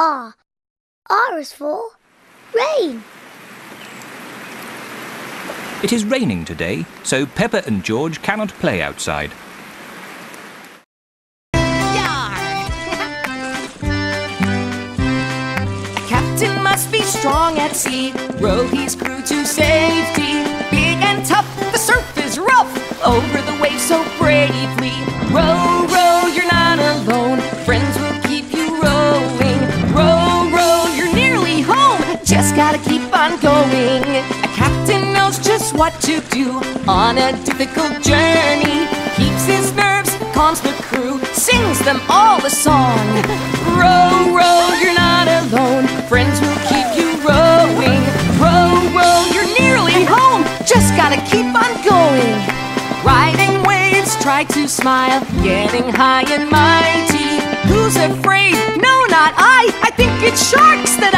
R. R is for rain. It is raining today, so Peppa and George cannot play outside. A captain must be strong at sea, row his crew to safety. Big and tough, the surf is rough, over the waves so bravely. Row, row, just gotta keep on going. A captain knows just what to do on a difficult journey. Keeps his nerves, calms the crew, sings them all a song. Row, row, you're not alone, friends will keep you rowing. Row, row, you're nearly home, just gotta keep on going. Riding waves, try to smile, getting high and mighty. Who's afraid? No, not I. I think it's sharks that